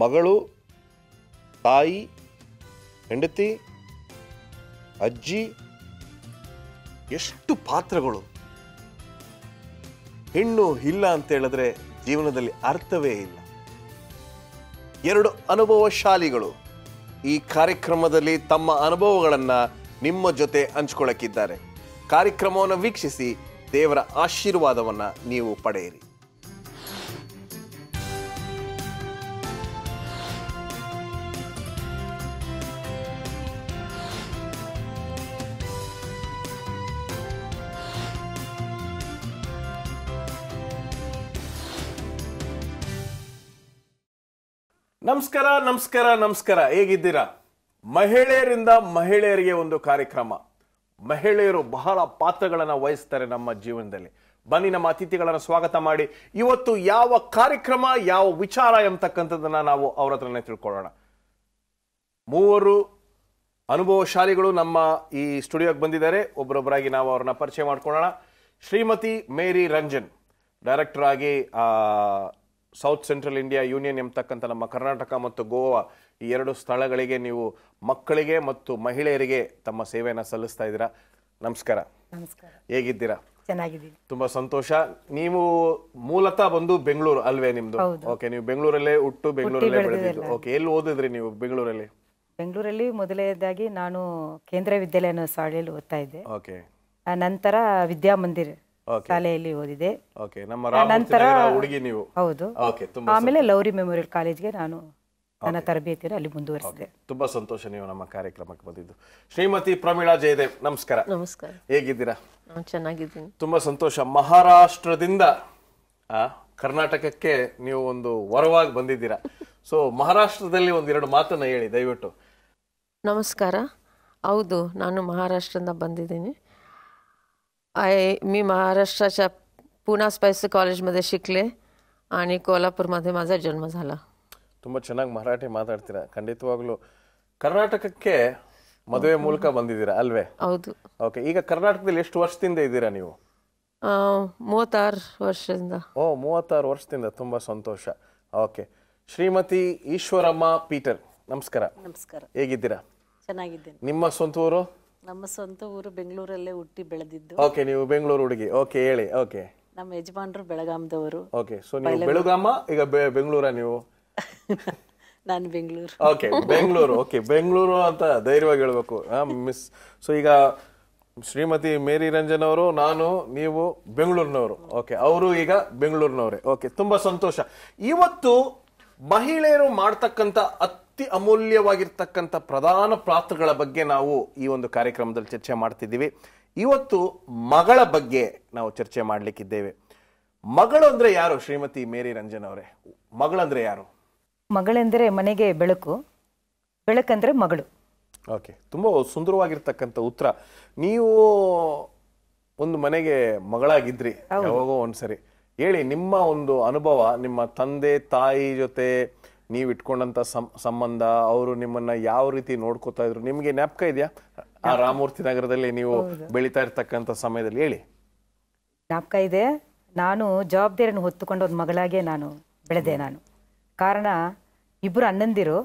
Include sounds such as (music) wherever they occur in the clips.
ಮಗಳು, ತಾಯಿ, ಹೆಂಡತಿ, ಅಜ್ಜಿ, ಎಷ್ಟು ಪಾತ್ರಗಳು. ಹೆಣ್ಣು ಇಲ್ಲ ಅಂತ ಹೇಳಿದ್ರೆ ಜೀವನದಲ್ಲಿ ಅರ್ಥವೇ ಇಲ್ಲ. ಎರಡು ಅನುಭವಶಾಲಿಗಳು ಈ ಕಾರ್ಯಕ್ರಮದಲ್ಲಿ ತಮ್ಮ ಅನುಭವಗಳನ್ನು ನಿಮ್ಮ ಜೊತೆ ಹಂಚ್ಕೊಳ್ಳಕ್ಕಿದ್ದಾರೆ ಕಾರ್ಯಕ್ರಮವನ್ನು ವೀಕ್ಷಿಸಿ ದೇವರ ಆಶೀರ್ವಾದವನ್ನು ನೀವು ಪಡೆಯಿರಿ. ನಮಸ್ಕಾರ ನಮಸ್ಕಾರ ನಮಸ್ಕಾರ. ಹೇಗಿದ್ದೀರಾ? ಮಹಿಳೆಯರಿಂದ ಮಹಿಳೆಯರಿಗೆ ಒಂದು ಕಾರ್ಯಕ್ರಮ. ಮಹಿಳೆಯರು ಬಹಳ ಪಾತ್ರಗಳನ್ನು ವಹಿಸ್ತಾರೆ ನಮ್ಮ ಜೀವನದಲ್ಲಿ. ಬನ್ನಿ, ನಮ್ಮ ಅತಿಥಿಗಳನ್ನು ಸ್ವಾಗತ ಮಾಡಿ. ಇವತ್ತು ಯಾವ ಕಾರ್ಯಕ್ರಮ, ಯಾವ ವಿಚಾರ ಎಂಬತಕ್ಕಂಥದ್ದನ್ನ ನಾವು ಅವರ ಹತ್ರನೇ ತಿಳ್ಕೊಳ್ಳೋಣ. ಮೂವರು ಅನುಭವಶಾಲಿಗಳು ನಮ್ಮ ಈ ಸ್ಟುಡಿಯೋಗೆ ಬಂದಿದ್ದಾರೆ. ಒಬ್ಬರೊಬ್ಬರಾಗಿ ನಾವು ಅವ್ರನ್ನ ಪರಿಚಯ ಮಾಡ್ಕೊಳ್ಳೋಣ. ಶ್ರೀಮತಿ ಮೇರಿ ರಂಜನ್, ಡೈರೆಕ್ಟರ್ ಆಗಿ ಸೌತ್ ಸೆಂಟ್ರಲ್ ಇಂಡಿಯಾ ಯೂನಿಯನ್ ಎಂಬತಕ್ಕಂಥ ನಮ್ಮ ಕರ್ನಾಟಕ ಮತ್ತು ಗೋವಾ ಈ ಎರಡು ಸ್ಥಳಗಳಿಗೆ ನೀವು ಮಕ್ಕಳಿಗೆ ಮತ್ತು ಮಹಿಳೆಯರಿಗೆ ತಮ್ಮ ಸೇವೆಯನ್ನು ಸಲ್ಲಿಸ್ತಾ ಇದ್ದೀರಾ. ನಮಸ್ಕಾರ. ನಮಸ್ಕಾರ. ಹೇಗಿದ್ದೀರಾ? ಚೆನ್ನಾಗಿದ್ದೀನಿ. ತುಂಬಾ ಸಂತೋಷ. ನೀವು ಮೂಲತಃ ಬಂದು ಬೆಂಗಳೂರು ಅಲ್ವೇ ನಿಮ್ದು? ಓಕೆ ನೀವು ಬೆಂಗಳೂರಲ್ಲೇ ಹುಟ್ಟು ಬೆಂಗಳೂರಲ್ಲೇ ಬೆಳೆದಿದ್ದು. ಓಕೆ ಎಲ್ಲಿ ಓದಿದ್ರಿ ನೀವು ಬೆಂಗಳೂರಲ್ಲಿ? ಬೆಂಗಳೂರಲ್ಲಿ ಮೊದಲನೇದಾಗಿ ನಾನು ಕೇಂದ್ರ ವಿದ್ಯಾಲಯ ಅನ್ನೋ ಶಾಲೆಯಲ್ಲಿ ಓದ್ತಾ ಇದ್ದೆ. ಓಕೆ ಆ ನಂತರ ವಿದ್ಯಾಮಂದಿರ್. ಶಾಲೆಯಲ್ಲಿ ಓದಿದೆ. ನಂತರ ಹುಡುಗಿ ನೀವು. ಹೌದು. ಆಮೇಲೆ ಲೌರಿ ಮೆಮೋರಿಯಲ್ ಕಾಲೇಜ್ಗೆ ನಾನು ನನ್ನ ತರಬೇತಿಯನ್ನು ಅಲ್ಲಿ ಮುಂದುವರಿಸಿದೆ. ತುಂಬಾ ಸಂತೋಷ ನೀವು ನಮ್ಮ ಕಾರ್ಯಕ್ರಮಕ್ಕೆ ಬಂದಿದ್ದು. ಶ್ರೀಮತಿ ಪ್ರಮೀಳಾ ಜಯದೇವ್ ನಮಸ್ಕಾರ. ನಮಸ್ಕಾರ. ಹೇಗಿದ್ದೀರಾ? ಚೆನ್ನಾಗಿದ್ದೀನಿ. ತುಂಬಾ ಸಂತೋಷ. ಮಹಾರಾಷ್ಟ್ರದಿಂದ ಕರ್ನಾಟಕಕ್ಕೆ ನೀವು ಒಂದು ವರವಾಗಿ ಬಂದಿದ್ದೀರಾ. ಸೊ ಮಹಾರಾಷ್ಟ್ರದಲ್ಲಿ ಒಂದೆರಡು ಮಾತನ್ನ ಹೇಳಿ ದಯವಿಟ್ಟು. ನಮಸ್ಕಾರ. ಹೌದು ನಾನು ಮಹಾರಾಷ್ಟ್ರದಿಂದ ಬಂದಿದ್ದೀನಿ. आय मी महाराष्ट्राच्या पुणा स्पायस कॉलेजमध्ये शिकले आणि कोल्हापूरमध्ये माझा जन्म झाला ತುಂಬಾ ಚೆನ್ನಾಗಿ ಮರಾಠಿ ಮಾತಾಡ್ತೀರಾ ಖಂಡಿತವಾಗ್ಲೂ ಕರ್ನಾಟಕಕ್ಕೆ ಮದುವೆ ಮೂಲಕ ಬಂದಿದ್ದೀರಾ ಅಲ್ವೇ ಹೌದು ಓಕೆ ಈಗ ಕರ್ನಾಟಕದಲ್ಲಿ ಎಷ್ಟು ವರ್ಷದಿಂದ ಇದ್ದೀರಾ ನೀವು ಆ, ಮೂವತ್ತಾರು ವರ್ಷದಿಂದ ಓ ಮೂವತ್ತಾರು ವರ್ಷದಿಂದ ತುಂಬಾ ಸಂತೋಷ ಓಕೆ ಶ್ರೀಮತಿ ಈಶ್ವರಮ್ಮ ಪೀಟರ್ ನಮಸ್ಕಾರ ನಮಸ್ಕಾರ ಹೇಗಿದ್ದೀರಾ ಚೆನ್ನಾಗಿದ್ದೇನೆ ನಿಮ್ಮ ಸ್ವಂತ ಊರು ನಮ್ಮ ಸ್ವಂತ ಊರು ಬೆಂಗಳೂರಲ್ಲೇ ಹುಟ್ಟಿ ಬೆಳೆದಿದ್ದು. ಓಕೆ ನೀವು ಬೆಂಗಳೂರು ಹುಡುಗಿ. ಓಕೆ ಹೇಳಿ ಓಕೆ ನಮ್ಮ ಯಜಮಾನರು ಬೆಳಗಾಂದವರು ಓಕೆ ಸೊ ನೀವು ಬೆಳಗಾಮ ಈಗ ಬೆಂಗಳೂರ ನೀವು? (laughs) ನಾನು ಬೆಂಗಳೂರು. ಓಕೆ ಬೆಂಗಳೂರು ಓಕೆ ಬೆಂಗಳೂರು ಅಂತ ಧೈರ್ಯವಾಗಿ ಹೇಳ್ಬೇಕು. ಮಿಸ್ ಸೊ ಈಗ ಶ್ರೀಮತಿ ಮೇರಿ ರಂಜನ್ ಅವರು ನಾನು ನೀವು ಬೆಂಗಳೂರಿನವರು. ಓಕೆ ಅವರು ಈಗ ಬೆಂಗಳೂರಿನವರೇ. ಓಕೆ ತುಂಬಾ ಸಂತೋಷ. ಇವತ್ತು ಮಹಿಳೆಯರು ಮಾಡ್ತಕ್ಕಂಥ ಅತಿ ಅಮೂಲ್ಯವಾಗಿರ್ತಕ್ಕಂಥ ಪ್ರಧಾನ ಪಾತ್ರಗಳ ಬಗ್ಗೆ ನಾವು ಈ ಒಂದು ಕಾರ್ಯಕ್ರಮದಲ್ಲಿ ಚರ್ಚೆ ಮಾಡ್ತಿದ್ದೀವಿ. ಇವತ್ತು ಮಗಳ ಬಗ್ಗೆ ನಾವು ಚರ್ಚೆ ಮಾಡಲಿಕ್ಕಿದ್ದೇವೆ. ಮಗಳು ಅಂದ್ರೆ ಯಾರು? ಶ್ರೀಮತಿ ಮೇರಿ ರಂಜನ್ ಅವರೇ. ಮಗಳಂದ್ರೆ ಯಾರು? ಮಗಳೆಂದರೆ ಮನೆಗೆ ಬೆಳಕು ಬೆಳಕಂದ್ರೆ ಮಗಳು. ಓಕೆ. ತುಂಬ ಸುಂದರವಾಗಿರ್ತಕ್ಕಂಥ ಉತ್ತರ. ನೀವು ಒಂದು ಮನೆಗೆ ಮಗಳಾಗಿದ್ರಿ ಯಾವಾಗೋ ಒಂದ್ಸರಿ. ಹೇಳಿ ನಿಮ್ಮ ಒಂದು ಅನುಭವ ನಿಮ್ಮ ತಂದೆ ತಾಯಿ ಜೊತೆ ನೀವು ಇಟ್ಕೊಂಡಂತ ಸಂಬಂಧ ಅವರು ನಿಮ್ಮನ್ನ ಯಾವ ರೀತಿ ನೋಡ್ಕೋತಾ ಇದ್ರು ನಿಮ್ಗೆ ಜ್ಞಾಪಕ ಇದೆಯಾ? ಆ ರಾಮಮೂರ್ತಿ ನಗರದಲ್ಲಿ ನೀವು ಬೆಳೀತಾ ಇರ್ತಕ್ಕಂಥ ಸಮಯದಲ್ಲಿ ಹೇಳಿ. ಜ್ಞಾಪಕ ಇದೆ. ನಾನು ಜವಾಬ್ದಾರಿಯನ್ನು ಹೊತ್ತುಕೊಂಡು ಒಂದು ಮಗಳಾಗೆ ನಾನು ಬೆಳೆದೆ ನಾನು. ಕಾರಣ ಇಬ್ಬರು ಅಣ್ಣಂದಿರು.